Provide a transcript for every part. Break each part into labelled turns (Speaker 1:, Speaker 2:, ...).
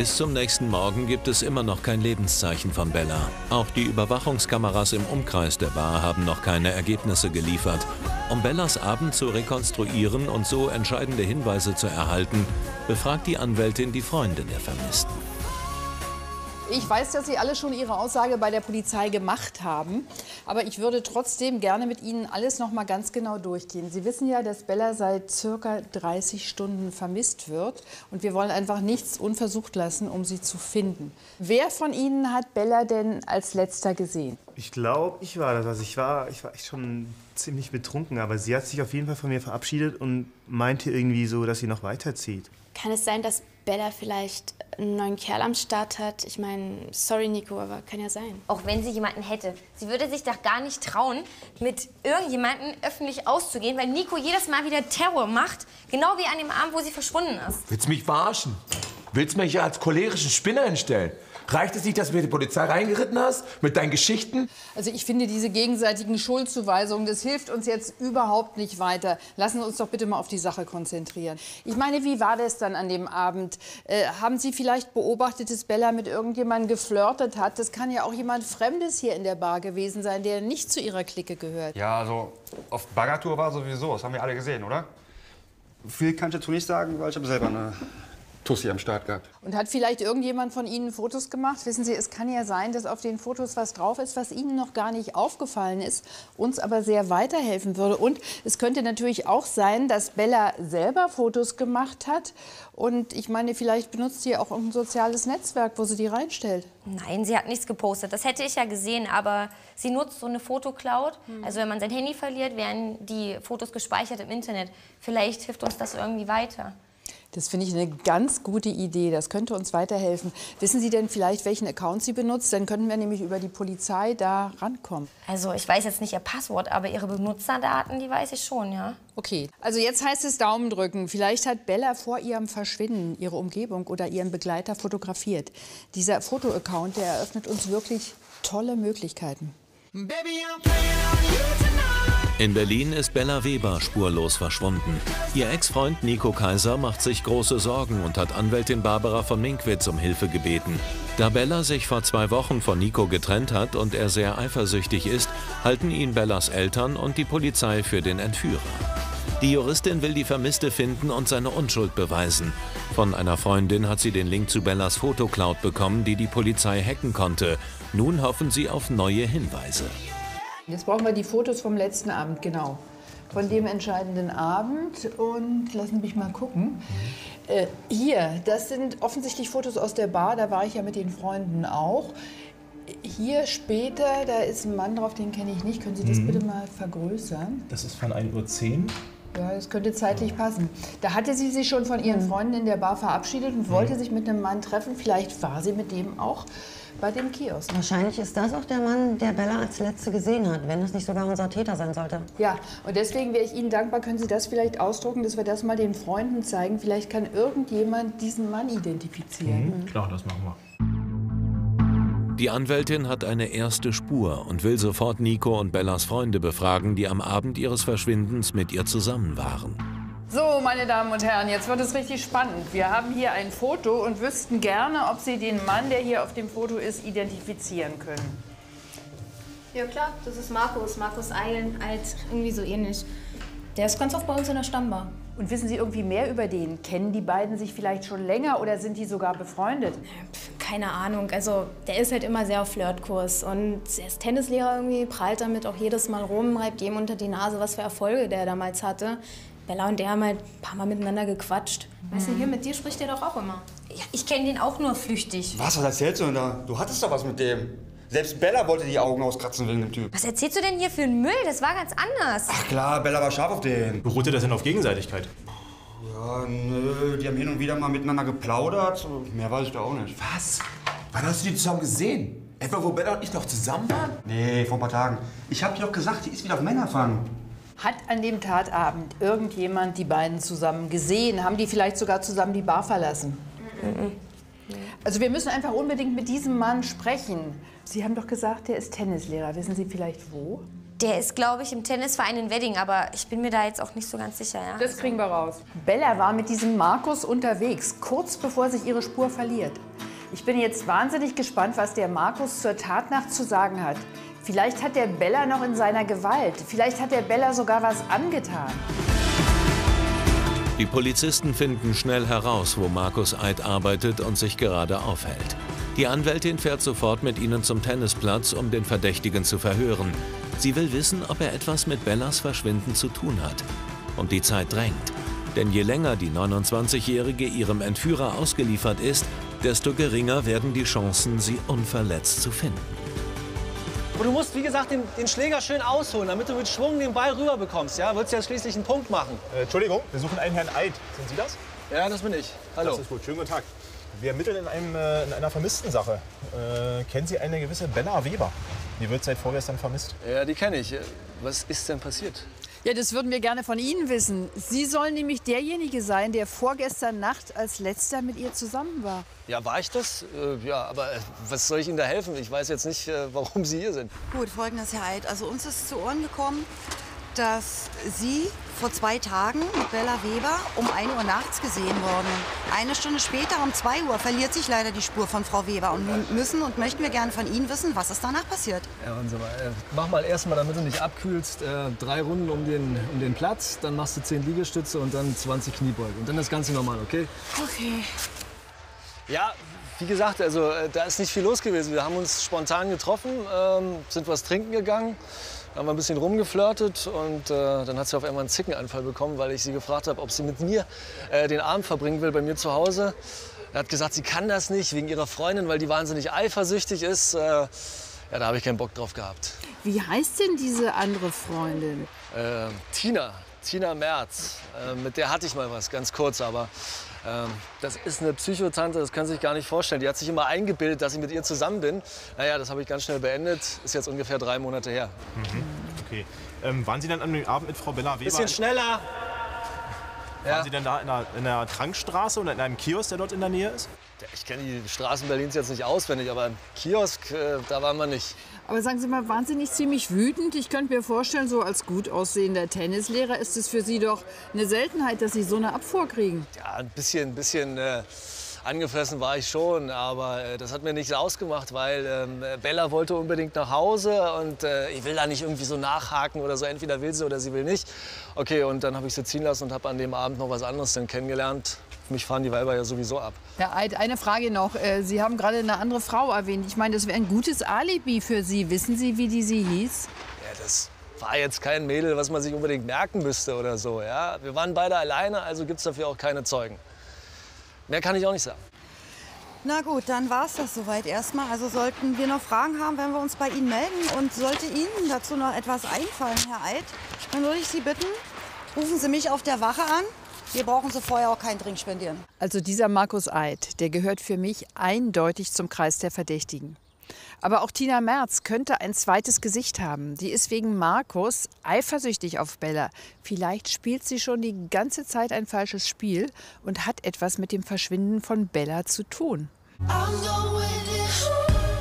Speaker 1: Bis zum nächsten Morgen gibt es immer noch kein Lebenszeichen von Bella. Auch die Überwachungskameras im Umkreis der Bar haben noch keine Ergebnisse geliefert. Um Bellas Abend zu rekonstruieren und so entscheidende Hinweise zu erhalten, befragt die Anwältin die Freunde der Vermissten.
Speaker 2: Ich weiß, dass Sie alle schon Ihre Aussage bei der Polizei gemacht haben. Aber ich würde trotzdem gerne mit Ihnen alles noch mal ganz genau durchgehen. Sie wissen ja, dass Bella seit circa 30 Stunden vermisst wird. Und wir wollen einfach nichts unversucht lassen, um sie zu finden. Wer von Ihnen hat Bella denn als letzter gesehen?
Speaker 3: Ich glaube, ich war das. Also ich war, ich war echt schon ziemlich betrunken. Aber sie hat sich auf jeden Fall von mir verabschiedet und meinte irgendwie so, dass sie noch weiterzieht.
Speaker 4: Kann es sein, dass Bella vielleicht einen neuen Kerl am Start hat? Ich meine, sorry Nico, aber kann ja sein.
Speaker 5: Auch wenn sie jemanden hätte. Sie würde sich doch gar nicht trauen, mit irgendjemandem öffentlich auszugehen, weil Nico jedes Mal wieder Terror macht. Genau wie an dem Abend, wo sie verschwunden ist.
Speaker 6: Willst du mich verarschen? Willst du mich hier als cholerischen Spinner hinstellen? Reicht es nicht, dass du mir die Polizei reingeritten hast mit deinen Geschichten?
Speaker 2: Also ich finde diese gegenseitigen Schuldzuweisungen, das hilft uns jetzt überhaupt nicht weiter. Lassen Sie uns doch bitte mal auf die Sache konzentrieren. Ich meine, wie war das dann an dem Abend? Äh, haben Sie vielleicht beobachtet, dass Bella mit irgendjemandem geflirtet hat? Das kann ja auch jemand Fremdes hier in der Bar gewesen sein, der nicht zu Ihrer Clique gehört.
Speaker 7: Ja, also auf Baggertour war sowieso, das haben wir alle gesehen, oder? Viel kann ich dazu nicht sagen, weil ich habe selber eine Tussi am Start gehabt.
Speaker 2: Und hat vielleicht irgendjemand von Ihnen Fotos gemacht? Wissen Sie, es kann ja sein, dass auf den Fotos was drauf ist, was Ihnen noch gar nicht aufgefallen ist, uns aber sehr weiterhelfen würde. Und es könnte natürlich auch sein, dass Bella selber Fotos gemacht hat. Und ich meine, vielleicht benutzt sie auch ein soziales Netzwerk, wo sie die reinstellt.
Speaker 5: Nein, sie hat nichts gepostet. Das hätte ich ja gesehen, aber sie nutzt so eine Fotocloud. Also wenn man sein Handy verliert, werden die Fotos gespeichert im Internet. Vielleicht hilft uns das irgendwie weiter.
Speaker 2: Das finde ich eine ganz gute Idee. Das könnte uns weiterhelfen. Wissen Sie denn vielleicht, welchen Account sie benutzt? Dann könnten wir nämlich über die Polizei da rankommen.
Speaker 5: Also ich weiß jetzt nicht ihr Passwort, aber ihre Benutzerdaten, die weiß ich schon, ja.
Speaker 2: Okay, also jetzt heißt es Daumen drücken. Vielleicht hat Bella vor ihrem Verschwinden ihre Umgebung oder ihren Begleiter fotografiert. Dieser Fotoaccount, der eröffnet uns wirklich tolle Möglichkeiten.
Speaker 1: In Berlin ist Bella Weber spurlos verschwunden. Ihr Ex-Freund Nico Kaiser macht sich große Sorgen und hat Anwältin Barbara von Minkwitz um Hilfe gebeten. Da Bella sich vor zwei Wochen von Nico getrennt hat und er sehr eifersüchtig ist, halten ihn Bellas Eltern und die Polizei für den Entführer. Die Juristin will die Vermisste finden und seine Unschuld beweisen. Von einer Freundin hat sie den Link zu Bellas Fotocloud bekommen, die die Polizei hacken konnte. Nun hoffen sie auf neue Hinweise.
Speaker 2: Jetzt brauchen wir die Fotos vom letzten Abend, genau. Von dem entscheidenden Abend. Und lassen Sie mich mal gucken. Äh, hier, das sind offensichtlich Fotos aus der Bar. Da war ich ja mit den Freunden auch. Hier später, da ist ein Mann drauf, den kenne ich nicht. Können Sie das
Speaker 3: Mhm.
Speaker 2: bitte mal vergrößern?
Speaker 3: Das ist von 1.10 Uhr.
Speaker 2: Ja, das könnte zeitlich passen. Da hatte sie sich schon von ihren Freunden in der Bar verabschiedet und wollte sich mit einem Mann treffen. Vielleicht war sie mit dem auch bei dem Kiosk.
Speaker 8: Wahrscheinlich ist das auch der Mann, der Bella als Letzte gesehen hat, wenn es nicht sogar unser Täter sein sollte.
Speaker 2: Ja, und deswegen wäre ich Ihnen dankbar, können Sie das vielleicht ausdrucken, dass wir das mal den Freunden zeigen. Vielleicht kann irgendjemand diesen Mann identifizieren.
Speaker 3: Klar, das machen wir.
Speaker 1: Die Anwältin hat eine erste Spur und will sofort Nico und Bellas Freunde befragen, die am Abend ihres Verschwindens mit ihr zusammen waren.
Speaker 2: So, meine Damen und Herren, jetzt wird es richtig spannend. Wir haben hier ein Foto und wüssten gerne, ob Sie den Mann, der hier auf dem Foto ist, identifizieren können.
Speaker 4: Ja klar, das ist Markus, Markus Eilen, alt, irgendwie so ähnlich. Der ist ganz oft bei uns in der Stammbar.
Speaker 2: Und wissen Sie irgendwie mehr über den? Kennen die beiden sich vielleicht schon länger oder sind die sogar befreundet?
Speaker 4: Keine Ahnung, also der ist halt immer sehr auf Flirtkurs und er ist Tennislehrer irgendwie, prahlt damit auch jedes Mal rum, reibt jedem unter die Nase, was für Erfolge der damals hatte. Bella und der haben halt ein paar Mal miteinander gequatscht. Weißt du, hier mit dir spricht der doch auch immer.
Speaker 5: Ja, ich kenne den auch nur flüchtig.
Speaker 7: Was, was erzählst du denn da? Du hattest doch was mit dem. Selbst Bella wollte die Augen auskratzen wegen dem Typ.
Speaker 5: Was erzählst du denn hier für einen Müll? Das war ganz anders.
Speaker 7: Ach klar, Bella war scharf auf den.
Speaker 3: Beruhte das denn auf Gegenseitigkeit?
Speaker 7: Ja, nö, die haben hin und wieder mal miteinander geplaudert. Mehr weiß ich da auch nicht.
Speaker 6: Was? Wann hast du die zusammen gesehen? Etwa, wo Bella und ich noch zusammen waren?
Speaker 7: Nee, vor ein paar Tagen. Ich hab dir doch gesagt, die ist wieder auf Männerfang.
Speaker 2: Hat an dem Tatabend irgendjemand die beiden zusammen gesehen? Haben die vielleicht sogar zusammen die Bar verlassen? Also wir müssen einfach unbedingt mit diesem Mann sprechen. Sie haben doch gesagt, der ist Tennislehrer. Wissen Sie vielleicht wo?
Speaker 5: Der ist, glaube ich, im Tennisverein in Wedding, aber ich bin mir da jetzt auch nicht so ganz sicher. Ja?
Speaker 2: Das kriegen wir raus. Bella war mit diesem Markus unterwegs, kurz bevor sich ihre Spur verliert. Ich bin jetzt wahnsinnig gespannt, was der Markus zur Tatnacht zu sagen hat. Vielleicht hat der Bella noch in seiner Gewalt. Vielleicht hat der Bella sogar was angetan.
Speaker 1: Die Polizisten finden schnell heraus, wo Markus Eid arbeitet und sich gerade aufhält. Die Anwältin fährt sofort mit ihnen zum Tennisplatz, um den Verdächtigen zu verhören. Sie will wissen, ob er etwas mit Bellas Verschwinden zu tun hat. Und die Zeit drängt. Denn je länger die 29-Jährige ihrem Entführer ausgeliefert ist, desto geringer werden die Chancen, sie unverletzt zu finden.
Speaker 9: Und du musst, wie gesagt, den, den, Schläger schön ausholen, damit du mit Schwung den Ball rüber bekommst. Ja, willst ja schließlich einen Punkt machen.
Speaker 10: Äh, Entschuldigung, wir suchen einen Herrn Eid. Sind Sie das?
Speaker 9: Ja, das bin ich. Hallo.
Speaker 10: Das ist gut. Schönen guten Tag. Wir ermitteln in, einem, äh, in einer vermissten Sache. Äh, kennen Sie eine gewisse Bella Weber? Die wird seit vorgestern vermisst.
Speaker 9: Ja, die kenne ich. Was ist denn passiert?
Speaker 2: Ja, das würden wir gerne von Ihnen wissen. Sie sollen nämlich derjenige sein, der vorgestern Nacht als letzter mit ihr zusammen war.
Speaker 9: Ja, war ich das? Äh, ja, aber äh, was soll ich Ihnen da helfen? Ich weiß jetzt nicht, äh, warum Sie hier sind.
Speaker 11: Gut, folgendes, Herr Eid. Also uns ist zu Ohren gekommen, dass Sie vor zwei Tagen mit Bella Weber um 1 Uhr nachts gesehen wurden. Eine Stunde später, um 2 Uhr, verliert sich leider die Spur von Frau Weber. Und nun müssen und möchten wir gerne von Ihnen wissen, was ist danach passiert.
Speaker 9: Ja, so mal, äh, mach mal erstmal, damit du nicht abkühlst, äh, drei Runden um den, um den Platz. Dann machst du 10 Liegestütze und dann 20 Kniebeugen. Und dann das Ganze normal, okay?
Speaker 11: Okay.
Speaker 9: Ja, wie gesagt, also äh, da ist nicht viel los gewesen. Wir haben uns spontan getroffen, ähm, sind was trinken gegangen haben wir ein bisschen rumgeflirtet und äh, dann hat sie auf einmal einen Zickenanfall bekommen, weil ich sie gefragt habe, ob sie mit mir äh, den Abend verbringen will bei mir zu Hause. Er hat gesagt, sie kann das nicht wegen ihrer Freundin, weil die wahnsinnig eifersüchtig ist. Äh, ja, da habe ich keinen Bock drauf gehabt.
Speaker 2: Wie heißt denn diese andere Freundin?
Speaker 9: Äh, Tina, Tina Merz. Äh, mit der hatte ich mal was, ganz kurz, aber ähm, das ist eine Psychotante, das können Sie sich gar nicht vorstellen. Die hat sich immer eingebildet, dass ich mit ihr zusammen bin. Naja, das habe ich ganz schnell beendet. Ist jetzt ungefähr drei Monate her.
Speaker 10: Mhm. Okay. Ähm, waren Sie dann an dem Abend mit Frau Bella Weber?
Speaker 9: Bisschen schneller.
Speaker 10: Waren ja. Sie denn da in einer, in einer Trankstraße oder in einem Kiosk, der dort in der Nähe ist?
Speaker 9: Ich kenne die Straßen Berlins jetzt nicht auswendig, aber im Kiosk, äh, da waren wir nicht.
Speaker 2: Aber sagen Sie mal, waren Sie nicht ziemlich wütend? Ich könnte mir vorstellen, so als gut aussehender Tennislehrer ist es für Sie doch eine Seltenheit, dass Sie so eine Abfuhr kriegen.
Speaker 9: Ja, ein bisschen, ein bisschen äh, angefressen war ich schon, aber äh, das hat mir nichts ausgemacht, weil ähm, Bella wollte unbedingt nach Hause und äh, ich will da nicht irgendwie so nachhaken oder so, entweder will sie oder sie will nicht. Okay, und dann habe ich sie ziehen lassen und habe an dem Abend noch was anderes dann kennengelernt mich fahren die Weiber ja sowieso ab.
Speaker 2: Herr Eid, eine Frage noch. Äh, sie haben gerade eine andere Frau erwähnt. Ich meine, das wäre ein gutes Alibi für Sie. Wissen Sie, wie die sie hieß?
Speaker 9: Ja, das war jetzt kein Mädel, was man sich unbedingt merken müsste oder so. Ja? Wir waren beide alleine, also gibt es dafür auch keine Zeugen. Mehr kann ich auch nicht sagen.
Speaker 11: Na gut, dann war es das soweit erstmal. Also sollten wir noch Fragen haben, werden wir uns bei Ihnen melden. Und sollte Ihnen dazu noch etwas einfallen, Herr Eid, dann würde ich Sie bitten, rufen Sie mich auf der Wache an. Wir brauchen Sie vorher auch keinen Drink spendieren.
Speaker 2: Also dieser Markus Eid, der gehört für mich eindeutig zum Kreis der Verdächtigen. Aber auch Tina Merz könnte ein zweites Gesicht haben. Die ist wegen Markus eifersüchtig auf Bella. Vielleicht spielt sie schon die ganze Zeit ein falsches Spiel und hat etwas mit dem Verschwinden von Bella zu tun.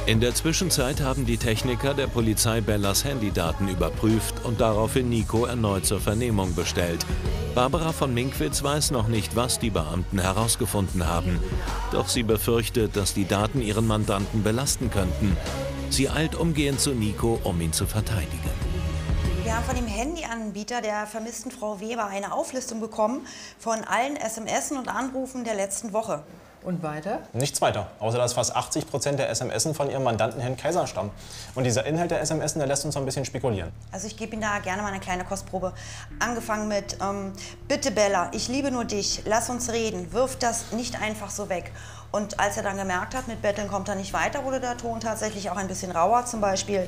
Speaker 1: In der Zwischenzeit haben die Techniker der Polizei Bellas Handydaten überprüft und daraufhin Nico erneut zur Vernehmung bestellt. Barbara von Minkwitz weiß noch nicht, was die Beamten herausgefunden haben. Doch sie befürchtet, dass die Daten ihren Mandanten belasten könnten. Sie eilt umgehend zu Nico, um ihn zu verteidigen.
Speaker 11: Wir haben von dem Handyanbieter der vermissten Frau Weber eine Auflistung bekommen von allen SMS und Anrufen der letzten Woche.
Speaker 2: Und weiter?
Speaker 10: Nichts weiter, außer dass fast 80 Prozent der SMS von Ihrem Mandanten Herrn Kaiser stammen. Und dieser Inhalt der SMS, der lässt uns ein bisschen spekulieren.
Speaker 11: Also ich gebe Ihnen da gerne mal eine kleine Kostprobe. Angefangen mit, ähm, bitte Bella, ich liebe nur dich, lass uns reden, wirf das nicht einfach so weg. Und als er dann gemerkt hat, mit Betteln kommt er nicht weiter, wurde der Ton tatsächlich auch ein bisschen rauer. Zum Beispiel,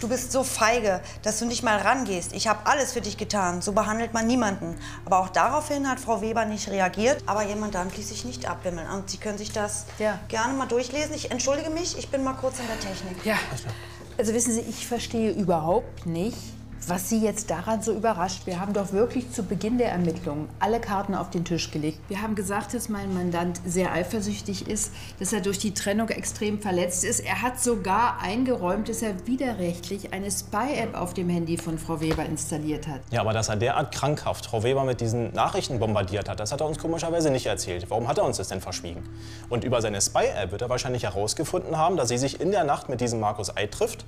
Speaker 11: du bist so feige, dass du nicht mal rangehst. Ich habe alles für dich getan. So behandelt man niemanden. Aber auch daraufhin hat Frau Weber nicht reagiert. Aber ihr Mandant ließ sich nicht abwimmeln. Und Sie können sich das ja. gerne mal durchlesen. Ich entschuldige mich, ich bin mal kurz in der Technik.
Speaker 2: Ja. Also wissen Sie, ich verstehe überhaupt nicht, was Sie jetzt daran so überrascht. Wir haben doch wirklich zu Beginn der Ermittlungen alle Karten auf den Tisch gelegt. Wir haben gesagt, dass mein Mandant sehr eifersüchtig ist, dass er durch die Trennung extrem verletzt ist. Er hat sogar eingeräumt, dass er widerrechtlich eine Spy-App auf dem Handy von Frau Weber installiert hat.
Speaker 12: Ja, aber dass er derart krankhaft Frau Weber mit diesen Nachrichten bombardiert hat, das hat er uns komischerweise nicht erzählt. Warum hat er uns das denn verschwiegen? Und über seine Spy-App wird er wahrscheinlich herausgefunden haben, dass sie sich in der Nacht mit diesem Markus Eid trifft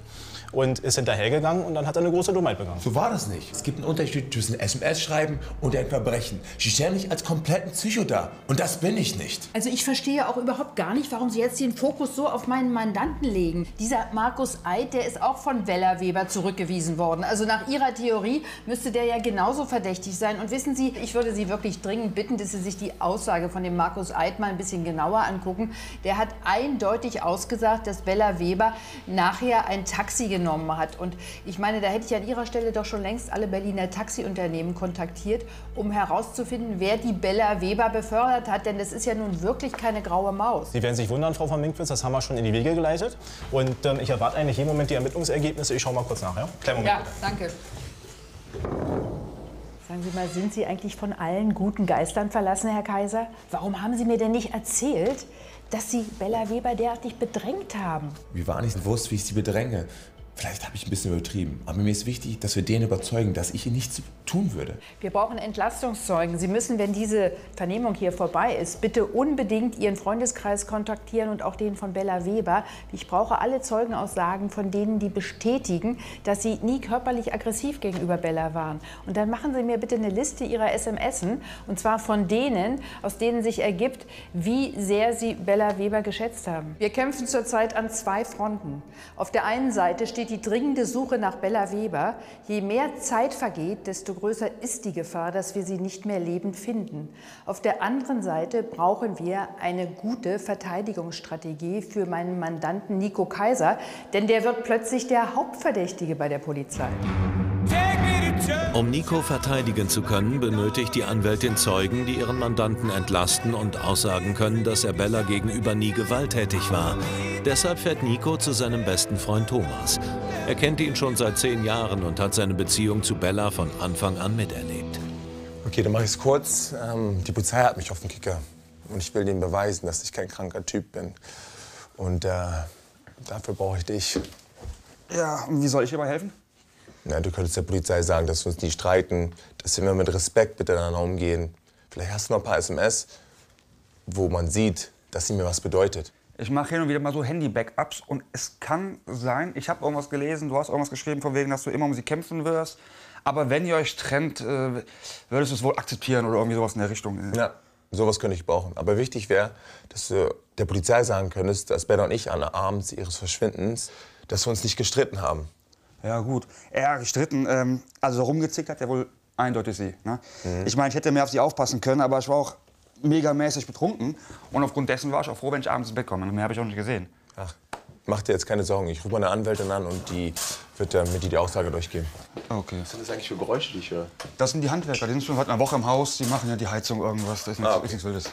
Speaker 12: und ist hinterhergegangen und dann hat er eine große Dummheit begangen.
Speaker 6: So war das nicht. Es gibt einen Unterschied zwischen SMS-Schreiben und ein Verbrechen. Sie stellen mich als kompletten Psycho dar. Und das bin ich nicht.
Speaker 2: Also ich verstehe auch überhaupt gar nicht, warum Sie jetzt den Fokus so auf meinen Mandanten legen. Dieser Markus Eid, der ist auch von Bella Weber zurückgewiesen worden. Also nach Ihrer Theorie müsste der ja genauso verdächtig sein. Und wissen Sie, ich würde Sie wirklich dringend bitten, dass Sie sich die Aussage von dem Markus Eid mal ein bisschen genauer angucken. Der hat eindeutig ausgesagt, dass Bella Weber nachher ein Taxi genommen hat. Und ich meine, da hätte ich an Ihrer Stelle doch schon längst alle Berliner Taxiunternehmen kontaktiert, um herauszufinden, wer die Bella Weber befördert hat. Denn das ist ja nun wirklich keine graue Maus.
Speaker 12: Sie werden sich wundern, Frau von Minkwitz, das haben wir schon in die Wege geleitet. Und ähm, ich erwarte eigentlich jeden Moment die Ermittlungsergebnisse. Ich schaue mal kurz nach, ja? Kleinen Moment.
Speaker 2: Ja, danke. Sagen Sie mal, sind Sie eigentlich von allen guten Geistern verlassen, Herr Kaiser? Warum haben Sie mir denn nicht erzählt, dass Sie Bella Weber derartig bedrängt haben?
Speaker 6: Mir war nicht bewusst, wie ich sie bedränge. Vielleicht habe ich ein bisschen übertrieben. Aber mir ist wichtig, dass wir den überzeugen, dass ich nichts tun würde.
Speaker 2: Wir brauchen Entlastungszeugen. Sie müssen, wenn diese Vernehmung hier vorbei ist, bitte unbedingt Ihren Freundeskreis kontaktieren und auch den von Bella Weber. Ich brauche alle Zeugenaussagen von denen, die bestätigen, dass Sie nie körperlich aggressiv gegenüber Bella waren. Und dann machen Sie mir bitte eine Liste Ihrer SMSen, und zwar von denen, aus denen sich ergibt, wie sehr Sie Bella Weber geschätzt haben. Wir kämpfen zurzeit an zwei Fronten. Auf der einen Seite steht die dringende Suche nach Bella Weber. Je mehr Zeit vergeht, desto größer ist die Gefahr, dass wir sie nicht mehr lebend finden. Auf der anderen Seite brauchen wir eine gute Verteidigungsstrategie für meinen Mandanten Nico Kaiser, denn der wird plötzlich der Hauptverdächtige bei der Polizei.
Speaker 1: Um Nico verteidigen zu können, benötigt die Anwältin Zeugen, die ihren Mandanten entlasten und aussagen können, dass er Bella gegenüber nie gewalttätig war. Deshalb fährt Nico zu seinem besten Freund Thomas. Er kennt ihn schon seit zehn Jahren und hat seine Beziehung zu Bella von Anfang an miterlebt.
Speaker 13: Okay, dann mache ich es kurz. Ähm, die Polizei hat mich auf den Kicker. Und ich will denen beweisen, dass ich kein kranker Typ bin. Und äh, dafür brauche ich dich.
Speaker 7: Ja, und wie soll ich dir mal helfen?
Speaker 13: Na, du könntest der Polizei sagen, dass wir uns nie streiten, dass wir immer mit Respekt miteinander umgehen. Vielleicht hast du noch ein paar SMS, wo man sieht, dass sie mir was bedeutet.
Speaker 7: Ich mache hin und wieder mal so Handy-Backups und es kann sein, ich habe irgendwas gelesen, du hast irgendwas geschrieben, von wegen, dass du immer um sie kämpfen wirst. Aber wenn ihr euch trennt, äh, würdest du es wohl akzeptieren oder irgendwie sowas in der Richtung?
Speaker 13: Ja, sowas könnte ich brauchen. Aber wichtig wäre, dass du der Polizei sagen könntest, dass Bella und ich an Abend ihres Verschwindens, dass wir uns nicht gestritten haben.
Speaker 7: Ja, gut. Ja, gestritten. Ähm, also rumgezickt hat ja wohl eindeutig sie. Ne?
Speaker 13: Mhm.
Speaker 7: Ich meine, ich hätte mehr auf sie aufpassen können, aber ich war auch megamäßig betrunken. Und aufgrund dessen war ich auch froh, wenn ich abends ins Bett komme. Mehr habe ich auch nicht gesehen.
Speaker 13: Ach, mach dir jetzt keine Sorgen. Ich rufe meine Anwältin an und die wird dann mit dir die Aussage durchgehen.
Speaker 7: Okay.
Speaker 13: Was sind das eigentlich für Geräusche, die ich höre?
Speaker 7: Das sind die Handwerker. Die sind schon seit einer Woche im Haus. Die machen ja die Heizung irgendwas. Das ist nichts,
Speaker 13: Ah, okay.
Speaker 7: ist nichts Wildes.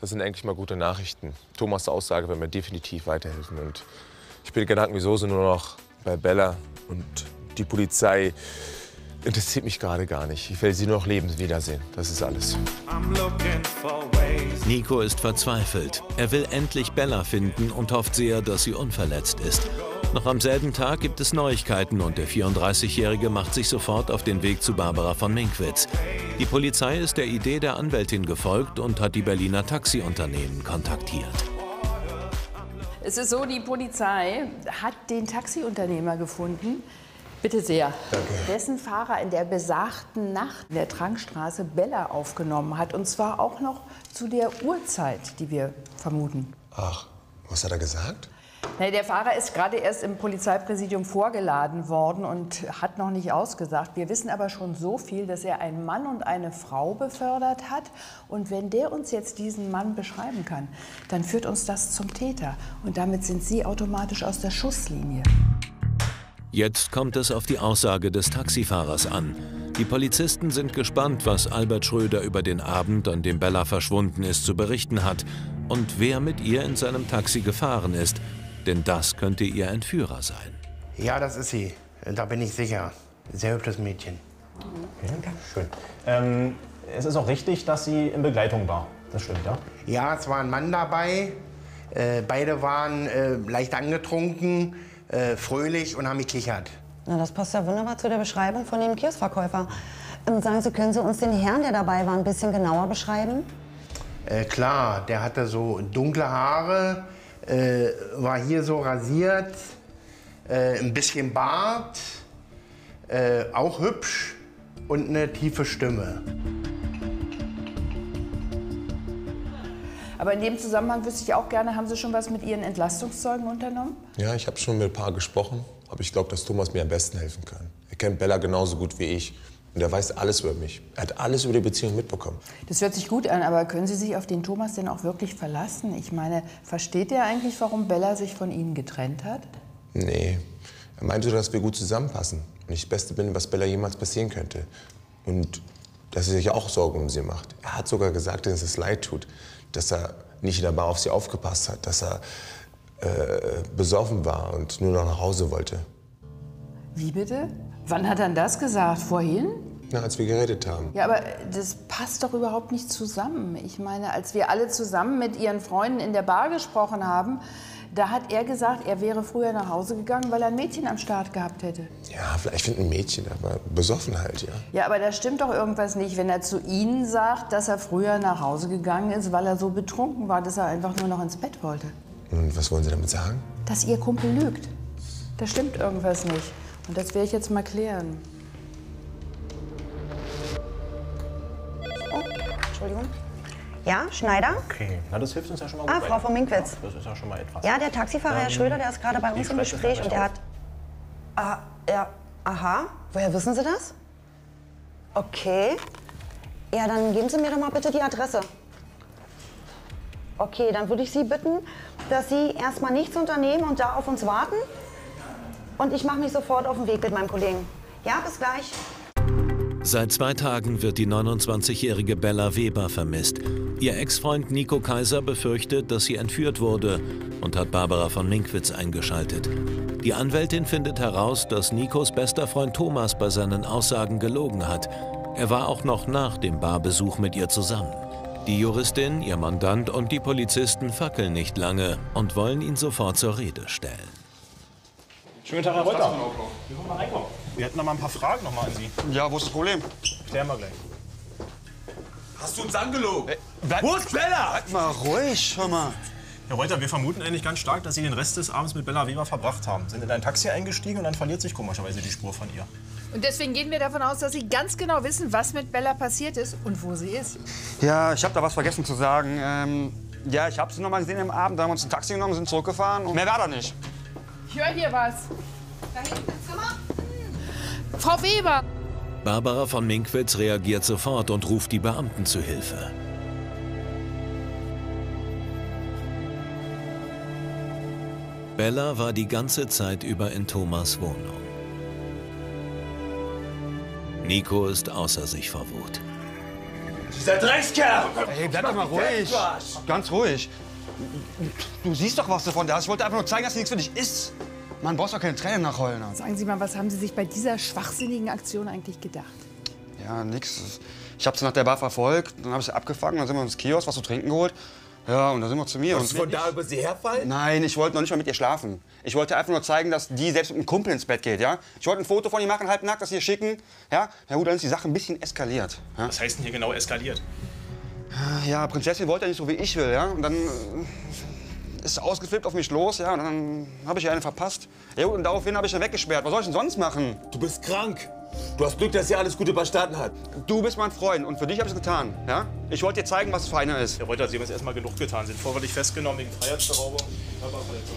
Speaker 13: Das sind eigentlich mal gute Nachrichten. Thomas' Aussage wird mir definitiv weiterhelfen. Und ich bin Gedanken wie Soße nur noch bei Bella. Und die Polizei interessiert mich gerade gar nicht. Ich will sie nur noch lebend wiedersehen. Das ist alles.
Speaker 1: Nico ist verzweifelt. Er will endlich Bella finden und hofft sehr, dass sie unverletzt ist. Noch am selben Tag gibt es Neuigkeiten und der 34-Jährige macht sich sofort auf den Weg zu Barbara von Minkwitz. Die Polizei ist der Idee der Anwältin gefolgt und hat die Berliner Taxiunternehmen kontaktiert.
Speaker 2: Es ist so, die Polizei hat den Taxiunternehmer gefunden. Bitte sehr. Dessen Fahrer in der besagten Nacht in der Trankstraße Bella aufgenommen hat. Und zwar auch noch zu der Uhrzeit, die wir vermuten.
Speaker 13: Ach, was hat er gesagt?
Speaker 2: Nee, der Fahrer ist gerade erst im Polizeipräsidium vorgeladen worden und hat noch nicht ausgesagt. Wir wissen aber schon so viel, dass er einen Mann und eine Frau befördert hat. Und wenn der uns jetzt diesen Mann beschreiben kann, dann führt uns das zum Täter. Und damit sind Sie automatisch aus der Schusslinie.
Speaker 1: Jetzt kommt es auf die Aussage des Taxifahrers an. Die Polizisten sind gespannt, was Albert Schröder über den Abend, an dem Bella verschwunden ist, zu berichten hat und wer mit ihr in seinem Taxi gefahren ist. Denn das könnte ihr Entführer sein.
Speaker 14: Ja, das ist sie. Da bin ich sicher. Sehr hübsches Mädchen.
Speaker 12: Okay, schön. Ähm, es ist auch richtig, dass sie in Begleitung war. Das stimmt, ja?
Speaker 14: Ja, es war ein Mann dabei. Äh, beide waren äh, leicht angetrunken, äh, fröhlich und haben gekichert.
Speaker 8: Na, das passt ja wunderbar zu der Beschreibung von dem Kioskverkäufer. Ähm, sagen Sie, können Sie uns den Herrn, der dabei war, ein bisschen genauer beschreiben?
Speaker 14: Äh, klar, der hatte so dunkle Haare, äh, war hier so rasiert, äh, ein bisschen Bart, äh, auch hübsch und eine tiefe Stimme.
Speaker 2: Aber in dem Zusammenhang wüsste ich auch gerne, haben Sie schon was mit Ihren Entlastungszeugen unternommen?
Speaker 13: Ja, ich habe schon mit ein paar gesprochen, aber ich glaube, dass Thomas mir am besten helfen kann. Er kennt Bella genauso gut wie ich und er weiß alles über mich. Er hat alles über die Beziehung mitbekommen.
Speaker 2: Das hört sich gut an, aber können Sie sich auf den Thomas denn auch wirklich verlassen? Ich meine, versteht er eigentlich, warum Bella sich von Ihnen getrennt hat?
Speaker 13: Nee, er meinte, dass wir gut zusammenpassen und ich das Beste bin, was Bella jemals passieren könnte. Und dass er sich auch Sorgen um sie macht. Er hat sogar gesagt, dass es leid tut, dass er nicht in der Bar auf sie aufgepasst hat, dass er äh, besoffen war und nur noch nach Hause wollte.
Speaker 2: Wie bitte? Wann hat er denn das gesagt? Vorhin?
Speaker 13: Na, als wir geredet haben.
Speaker 2: Ja, aber das passt doch überhaupt nicht zusammen. Ich meine, als wir alle zusammen mit Ihren Freunden in der Bar gesprochen haben, da hat er gesagt, er wäre früher nach Hause gegangen, weil er ein Mädchen am Start gehabt hätte.
Speaker 13: Ja, vielleicht ein Mädchen, aber besoffen halt, ja.
Speaker 2: Ja, aber da stimmt doch irgendwas nicht, wenn er zu Ihnen sagt, dass er früher nach Hause gegangen ist, weil er so betrunken war, dass er einfach nur noch ins Bett wollte.
Speaker 13: Und was wollen Sie damit sagen?
Speaker 2: Dass Ihr Kumpel lügt. Da stimmt irgendwas nicht. Und das werde ich jetzt mal klären.
Speaker 8: Oh, Entschuldigung. Ja, Schneider?
Speaker 12: Okay, na das hilft uns ja schon mal
Speaker 8: Ah, Frau von Minkwitz.
Speaker 12: Ja, Das ist ja schon mal etwas.
Speaker 8: Ja, der Taxifahrer, Herr
Speaker 12: Ähm,
Speaker 8: Schröder, der ist gerade bei uns im Gespräch und der hat. Ah, ja, aha. Woher wissen Sie das? Okay. Ja, dann geben Sie mir doch mal bitte die Adresse. Okay, dann würde ich Sie bitten, dass Sie erstmal nichts unternehmen und da auf uns warten. Und ich mache mich sofort auf den Weg mit meinem Kollegen. Ja, bis gleich.
Speaker 1: Seit zwei Tagen wird die 29-jährige Bella Weber vermisst. Ihr Ex-Freund Nico Kaiser befürchtet, dass sie entführt wurde und hat Barbara von Minkwitz eingeschaltet. Die Anwältin findet heraus, dass Nikos bester Freund Thomas bei seinen Aussagen gelogen hat. Er war auch noch nach dem Barbesuch mit ihr zusammen. Die Juristin, ihr Mandant und die Polizisten fackeln nicht lange und wollen ihn sofort zur Rede stellen.
Speaker 12: Schönen Tag, Herr Reuter. Wir wollen mal reinkommen. Wir hätten noch mal ein paar Fragen noch mal an Sie.
Speaker 7: Ja, wo ist das Problem?
Speaker 12: Klären wir gleich.
Speaker 6: Hast du uns angelogen?
Speaker 7: Wo ist Bella? Mal ruhig, hör mal.
Speaker 12: Herr Reuter, wir vermuten eigentlich ganz stark, dass Sie den Rest des Abends mit Bella Weber verbracht haben. Sind in ein Taxi eingestiegen und dann verliert sich komischerweise die Spur von ihr.
Speaker 2: Und deswegen gehen wir davon aus, dass Sie ganz genau wissen, was mit Bella passiert ist und wo sie ist.
Speaker 7: Ja, ich habe da was vergessen zu sagen. Ähm, ja, ich habe sie noch mal gesehen am Abend. Da haben wir uns ein Taxi genommen, sind zurückgefahren. Und mehr war da nicht.
Speaker 2: Ich höre hier was. Frau Weber!
Speaker 1: Barbara von Minkwitz reagiert sofort und ruft die Beamten zu Hilfe. Bella war die ganze Zeit über in Thomas Wohnung. Nico ist außer sich vor Wut.
Speaker 6: Dieser Dreckskerl!
Speaker 7: Ey, bleib doch mal ruhig. Ganz ruhig. Du siehst doch, was du von der hast. Ich wollte einfach nur zeigen, dass sie nichts für dich ist. Man brauchst doch keine Tränen nachheulen.
Speaker 2: Sagen Sie mal, was haben Sie sich bei dieser schwachsinnigen Aktion eigentlich gedacht?
Speaker 7: Ja, nix. Ich habe sie nach der Bar verfolgt, dann habe ich sie abgefangen, dann sind wir ins Kiosk, was zu trinken geholt. Ja, und dann sind wir zu mir.
Speaker 6: Wolltest
Speaker 7: und
Speaker 6: du von da über sie herfallen?
Speaker 7: Nein, ich wollte noch nicht mal mit ihr schlafen. Ich wollte einfach nur zeigen, dass die selbst mit einem Kumpel ins Bett geht, ja? Ich wollte ein Foto von ihr machen, halbnackt, das ihr schicken, ja? Ja gut, dann ist die Sache ein bisschen eskaliert. Ja,
Speaker 12: Was heißt denn hier genau eskaliert?
Speaker 7: ja Prinzessin wollte ja nicht so, wie ich will, ja? Und dann äh, ist ausgeflippt auf mich los, ja? Und dann habe ich ihr eine verpasst. Ja gut, und daraufhin habe ich sie weggesperrt. Was soll ich denn sonst machen?
Speaker 6: Du bist krank. Du hast Glück, dass sie alles gut überstanden hat.
Speaker 7: Du bist mein Freund und für dich habe ich es getan, ja? Ich wollte dir zeigen, was es für einer ist.
Speaker 12: Herr Reuter, Sie haben jetzt erstmal genug getan. Sind vorwärtig festgenommen wegen Freiheitsberaubung, Körperverletzung.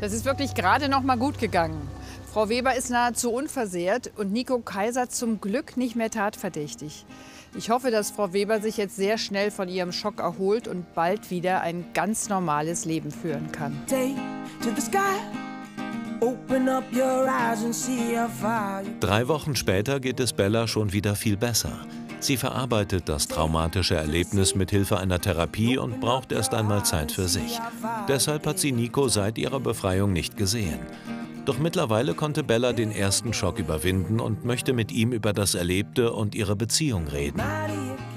Speaker 2: Das ist wirklich gerade noch mal gut gegangen. Frau Weber ist nahezu unversehrt und Nico Kaiser zum Glück nicht mehr tatverdächtig. Ich hoffe, dass Frau Weber sich jetzt sehr schnell von ihrem Schock erholt und bald wieder ein ganz normales Leben führen kann.
Speaker 1: Drei Wochen später geht es Bella schon wieder viel besser. Sie verarbeitet das traumatische Erlebnis mit Hilfe einer Therapie und braucht erst einmal Zeit für sich. Deshalb hat sie Nico seit ihrer Befreiung nicht gesehen. Doch mittlerweile konnte Bella den ersten Schock überwinden und möchte mit ihm über das Erlebte und ihre Beziehung reden.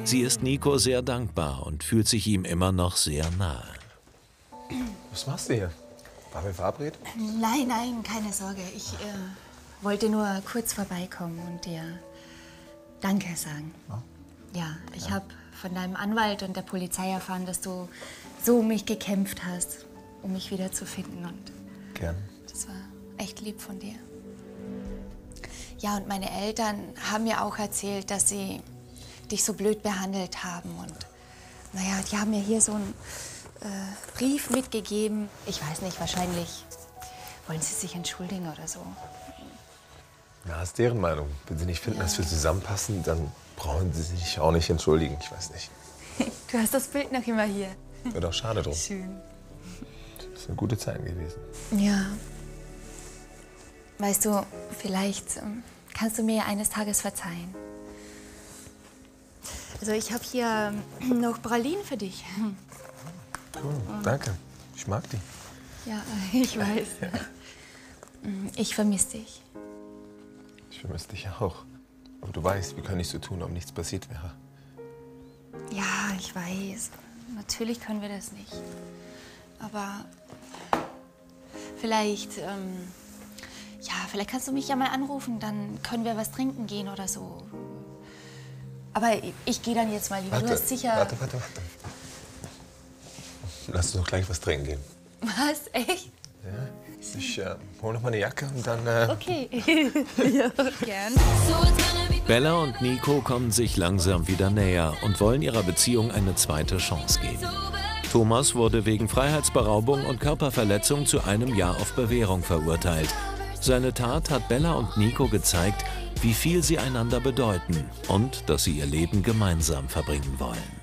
Speaker 1: Sie ist Nico sehr dankbar und fühlt sich ihm immer noch sehr nahe.
Speaker 13: Was machst du hier? Waren wir verabredet?
Speaker 4: Nein, nein, keine Sorge. Ich äh, wollte nur kurz vorbeikommen und dir Danke sagen. Ja, ich habe von deinem Anwalt und der Polizei erfahren, dass du so um mich gekämpft hast, um mich wieder zu finden. Und
Speaker 13: Gern.
Speaker 4: das war echt lieb von dir. Ja, und meine Eltern haben mir auch erzählt, dass sie dich so blöd behandelt haben. Und naja, die haben mir hier so einen äh, Brief mitgegeben. Ich weiß nicht, wahrscheinlich wollen sie sich entschuldigen oder so.
Speaker 13: Na, ist deren Meinung. Wenn sie nicht finden, dass wir zusammenpassen, dann brauchen sie sich auch nicht entschuldigen. Ich weiß nicht.
Speaker 4: Du hast das Bild noch immer hier.
Speaker 13: Wäre doch schade drum.
Speaker 4: Schön.
Speaker 13: Das sind gute Zeiten gewesen.
Speaker 4: Ja. Weißt du, vielleicht ähm, kannst du mir eines Tages verzeihen. Also ich habe hier ähm, noch Pralinen für dich.
Speaker 13: Cool, danke. Ich mag die.
Speaker 4: Ja, ich weiß. Ich vermisse dich.
Speaker 13: Ich vermisse dich auch. Aber du weißt, wir können nicht so tun, ob nichts passiert wäre.
Speaker 4: Ja, ich weiß. Natürlich können wir das nicht. Aber vielleicht, ähm, ja, vielleicht kannst du mich ja mal anrufen, dann können wir was trinken gehen oder so. Aber ich, ich gehe dann jetzt mal lieber. Du hast sicher.
Speaker 13: warte, warte, warte. Lass uns doch gleich was trinken gehen.
Speaker 4: Was? Echt?
Speaker 13: Ich äh, hol noch mal eine Jacke und dann. Äh,
Speaker 4: Okay. ja, gern.
Speaker 1: Bella und Nico kommen sich langsam wieder näher und wollen ihrer Beziehung eine zweite Chance geben. Thomas wurde wegen Freiheitsberaubung und Körperverletzung zu einem Jahr auf Bewährung verurteilt. Seine Tat hat Bella und Nico gezeigt, wie viel sie einander bedeuten und dass sie ihr Leben gemeinsam verbringen wollen.